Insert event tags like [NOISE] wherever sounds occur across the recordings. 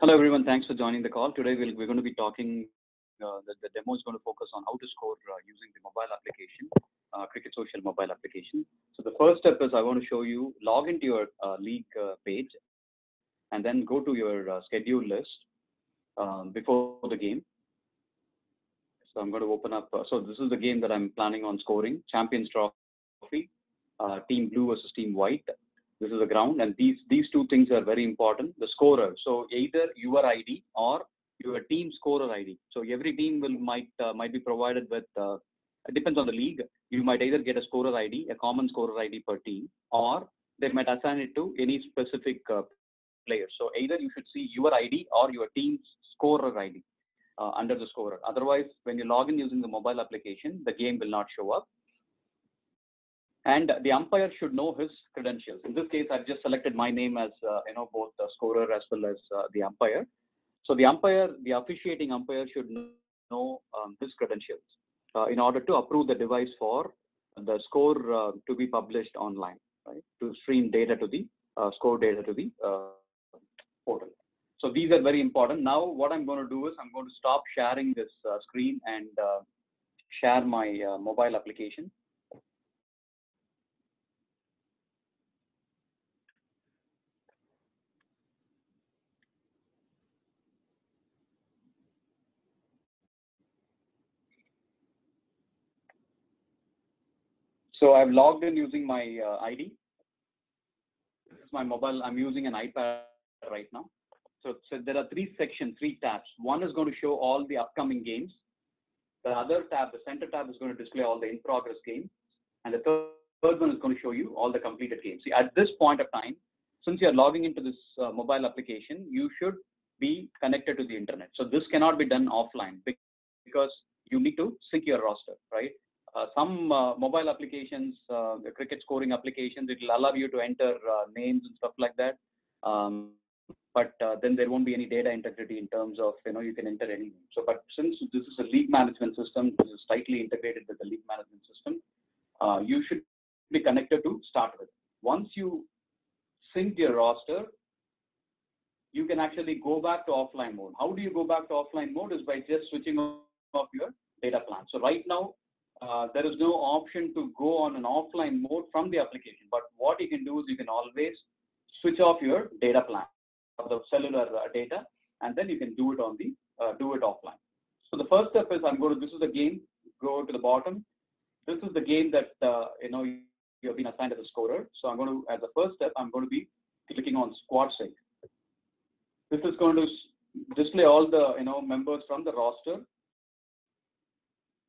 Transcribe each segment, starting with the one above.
Hello, everyone. Thanks for joining the call. Today, we're going to be talking, uh, the demo is going to focus on how to score uh, using the mobile application, uh, CricketSocial mobile application. So the first step is I want to show you, log into your league page, and then go to your schedule list um, before the game. So I'm going to open up. So this is the game that I'm planning on scoring, Champions Trophy, Team Blue versus Team White. This is the ground, and these these two things are very important. The scorer, so either your ID or your team scorer ID. So every team will might uh, might be provided with. Uh, it depends on the league. You might either get a scorer ID, a common scorer ID per team, or they might assign it to any specific uh, player. So either you should see your ID or your team's scorer ID uh, under the scorer. Otherwise, when you log in using the mobile application, the game will not show up and the umpire should know his credentials. In this case, I've just selected my name as uh, you know both the scorer as well as uh, the umpire. So the umpire, the officiating umpire, should know um, his credentials uh, in order to approve the device for the score uh, to be published online, right? To stream data to the uh, score data to the uh, portal. So these are very important. Now, what I'm going to do is I'm going to stop sharing this screen and share my mobile application. So I've logged in using my uh, ID. This is my mobile. I'm using an iPad right now. So, so there are three sections, three tabs. One is going to show all the upcoming games. The other tab, the center tab, is going to display all the in-progress games. And the third, third one is going to show you all the completed games. See, at this point of time, since you're logging into this uh, mobile application, you should be connected to the internet. So this cannot be done offline because you need to sync your roster, right? Uh, some uh, mobile applications, uh, cricket scoring applications, it will allow you to enter names and stuff like that. Um, but then there won't be any data integrity in terms of, you know, you can enter anything. So, but since this is a league management system, this is tightly integrated with the league management system, you should be connected to start with. Once you sync your roster, you can actually go back to offline mode. How do you go back to offline mode is by just switching off your data plan. So right now, uh, there is no option to go on an offline mode from the application. But what you can do is you can always switch off your data plan of the cellular uh, data, and then you can do it on the uh, do it offline. So the first step is I'm going to this is the game. Go to the bottom. This is the game that uh, you know you have been assigned as a scorer. So I'm going to as the first step I'm going to be clicking on squad sync. This is going to display all the you know members from the roster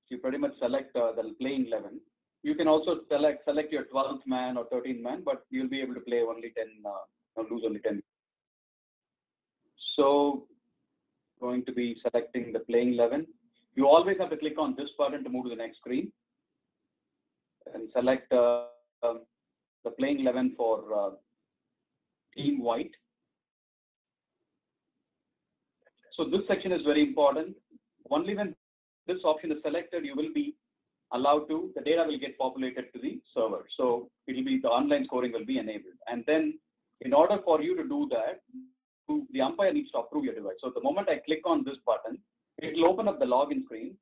you pretty much select uh, the playing 11. You can also select select your 12th man or 13th man, but you'll be able to play only 10 uh, or lose only 10. So going to be selecting the playing 11. You always have to click on this button to move to the next screen and select uh, um, the playing 11 for uh, team white. So this section is very important. Only when this option is selected, you will be allowed to, the data will get populated to the server. So it will be, the online scoring will be enabled. And then in order for you to do that, the umpire needs to approve your device. So the moment I click on this button, it will open up the login screen,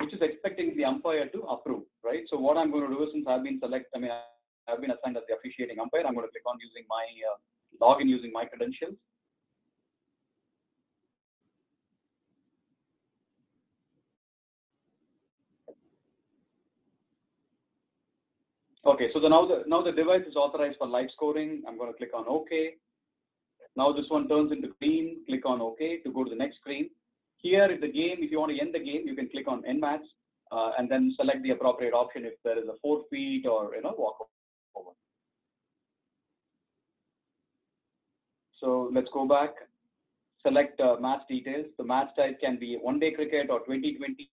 which is expecting the umpire to approve, right? So what I'm going to do is since I've been select, I mean, I've been assigned as the officiating umpire, I'm going to click on using my uh, login using my credentials. Okay, so the, now the now the device is authorized for live scoring. I'm going to click on OK. Now this one turns into green. Click on OK to go to the next screen. Here, if the game, if you want to end the game, you can click on End Match uh, and then select the appropriate option if there is a forfeit or you know walk over. So let's go back. Select uh, match details. The match type can be one-day cricket or 2020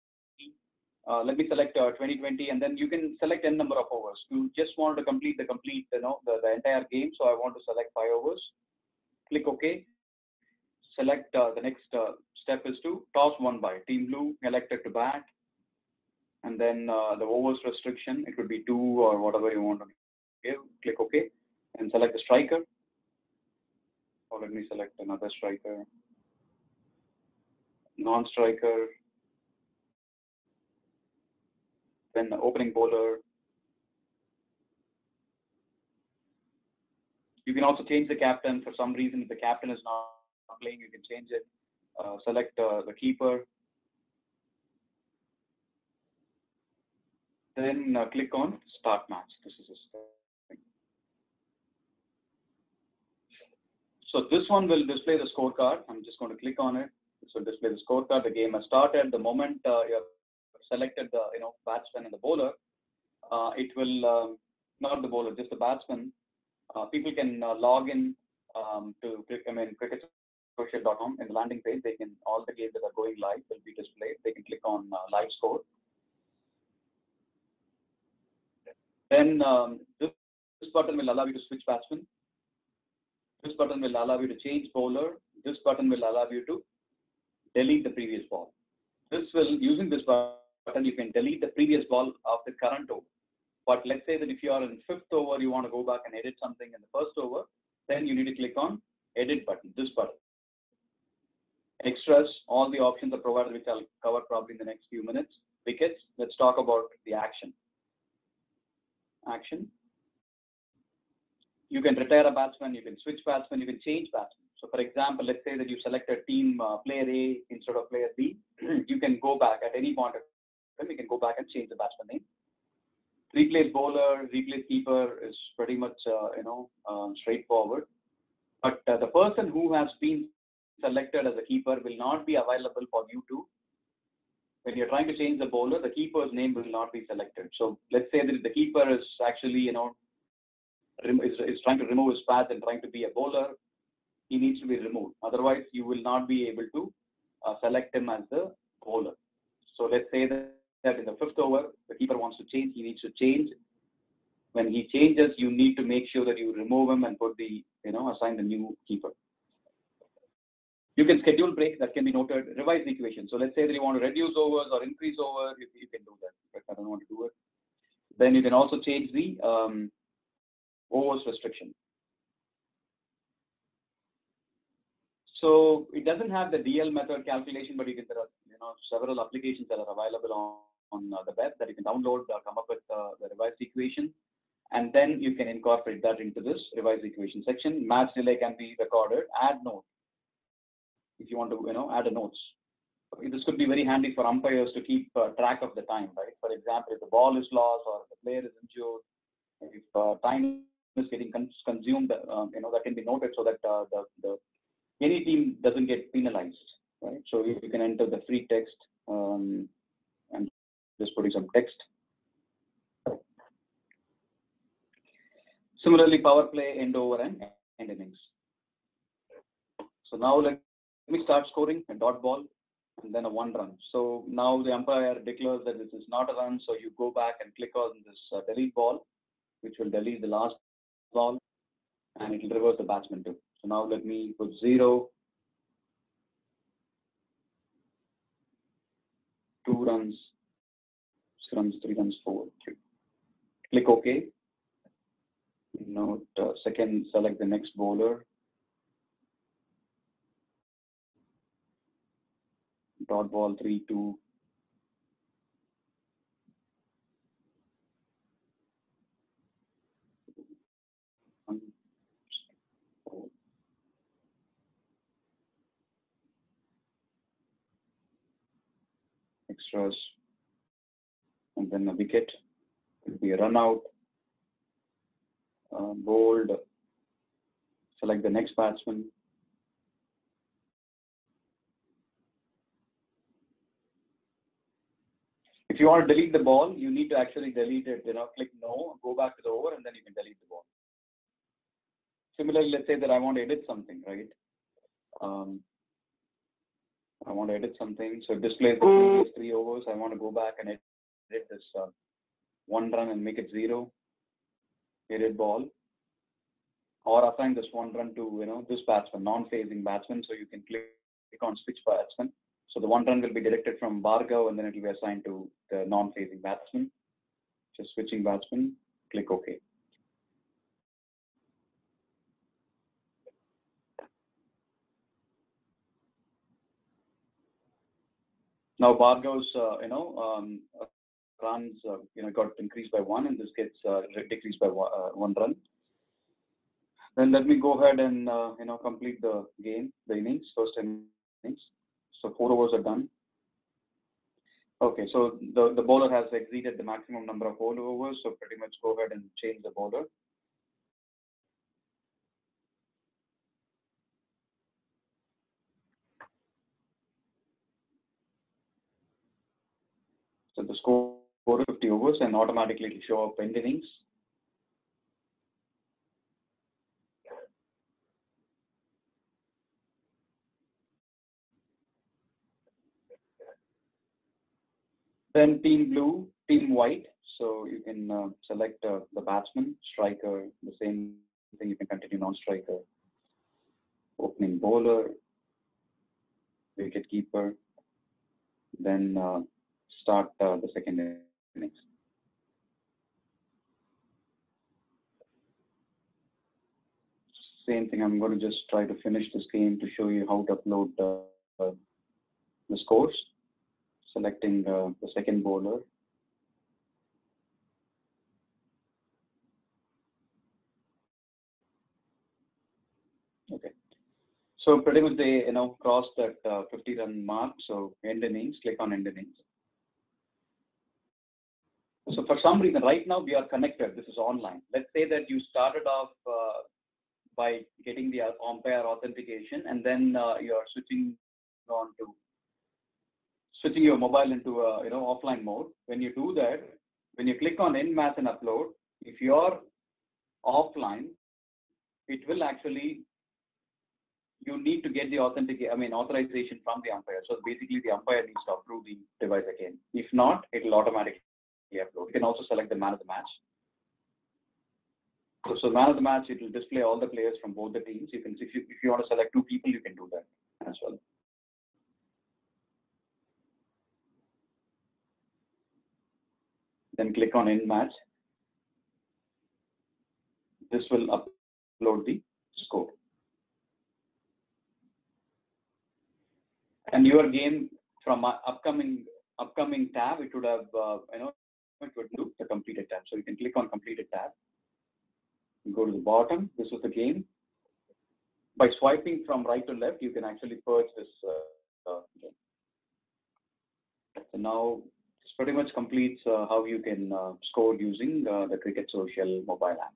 uh, let me select uh, 2020 and then you can select n number of overs. You just want to complete the complete, you know, the, the entire game. So I want to select five overs. Click OK. Select uh, the next uh, step is to toss won by. Team Blue elected to bat. And then uh, the overs restriction, it could be two or whatever you want to give. Click OK and select the striker. Or let me select another striker. non-striker, then the opening bowler. You can also change the captain for some reason. If the captain is not playing, you can change it. Uh, select uh, the keeper. Then uh, click on start match. This is a So this one will display the scorecard. I'm just going to click on it. This will display the scorecard. The game has started. The moment uh, you have selected the you know batsman and the bowler, uh, it will um, not the bowler, just the batsman. Uh, people can uh, log in um, to I mean cricketsocial.com in the landing page. They can all the games that are going live will be displayed. They can click on uh, live score. Then um, this, this button will allow you to switch batsman. This button will allow you to change bowler. This button will allow you to delete the previous ball. This will, using this button, you can delete the previous ball of the current over. But let's say that if you are in fifth over, you want to go back and edit something in the first over, then you need to click on edit button, this button. Extras, all the options are provided, which I'll cover probably in the next few minutes. Wickets, let's talk about the action. Action. You can retire a batsman, you can switch batsman, you can change batsman. So for example, let's say that you select a team uh, player A instead of player B, [CLEARS THROAT] you can go back at any point of time, you can go back and change the batsman name replace bowler, replace keeper is pretty much uh, you know uh, straightforward. But uh, the person who has been selected as a keeper will not be available for you to. When you're trying to change the bowler, the keeper's name will not be selected. So let's say that the keeper is actually you know is, is trying to remove his pads and trying to be a bowler, he needs to be removed. Otherwise, you will not be able to uh, select him as the bowler. So let's say that that in the fifth over, the keeper wants to change, he needs to change. When he changes, you need to make sure that you remove him and put the, you know, assign the new keeper. You can schedule breaks that can be noted, revise the equation. So let's say that you want to reduce overs or increase overs, you, you can do that. But I don't want to do it. Then you can also change the um, overs restriction. So it doesn't have the DL method calculation, but you can, there are you know several applications that are available on on uh, the web that you can download, uh, come up with uh, the revised equation, and then you can incorporate that into this revised equation section. Match delay can be recorded. Add note if you want to, you know, add a notes. This could be very handy for umpires to keep track of the time, right? For example, if the ball is lost or the player is injured, if uh, time is getting cons consumed, um, you know, that can be noted so that uh, the, the any team doesn't get penalized, right? So you, can enter the free text um, some text. Similarly, power play, end over, and end innings. So now let me start scoring a dot ball and then a one run. So now the umpire declares that this is not a run. So you go back and click on this uh, delete ball, which will delete the last ball and it will reverse the batsman too. So now let me put zero, two runs, runs, three runs, four, three. Click OK. Note uh, second, select the next bowler. Dot ball three, two. Extras and then a wicket will be a run out, uh, bowled, select the next batsman. If you want to delete the ball, you need to actually delete it, you know, click no, go back to the over and then you can delete the ball. Similarly, let's say that I want to edit something, right? Um, I want to edit something. So it displays the previous three overs. I want to go back and edit hit this uh, one run and make it zero, hit ball, or assign this one run to you know this batsman, non-facing batsman. So you can click, click on switch batsman. So the one run will be directed from Bhargav, and then it will be assigned to the non-facing batsman. Just switching batsman, click OK. Now Bhargav's, uh, you know, um, runs, uh, you know, got increased by one, and this gets uh, decreased by one, uh, one run. Then let me go ahead and you know complete the game, the innings, first innings. So four overs are done. Okay, so the, the bowler has exceeded the maximum number of all overs, so pretty much go ahead and change the bowler. So the score 50 overs and automatically it'll show up end innings. Then team blue, team white. So you can uh, select uh, the batsman, striker, the same thing. You can continue non-striker, opening bowler, wicket keeper. Then uh, start uh, the second Same thing. I'm going to just try to finish this game to show you how to upload uh, the scores selecting uh, the second bowler. Okay. So pretty much they you know crossed that uh, 50 run mark. So end innings, click on end innings. So for some reason, right now we are connected. This is online. Let's say that you started off uh, by getting the umpire authentication, and then uh, you are switching on to switching your mobile into a you know offline mode. When you do that, when you click on end match and upload, if you're offline, it will actually you need to get the authentic I mean authorization from the umpire. So basically the umpire needs to approve the device again. If not, it will automatically You can also select the man of the match. So, so man of the match, it will display all the players from both the teams. You can if you if you want to select two people, you can do that as well. then click on end match. This will upload the score. And your game from upcoming upcoming tab, it would have uh, you know would do the completed tab. So you can click on completed tab. Go to the bottom. This is the game. By swiping from right to left, you can actually purge this uh, uh, game. So now this pretty much completes uh, how you can uh, score using uh, the CricketSocial mobile app.